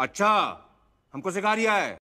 अच्छा हमको सिखा रिया है।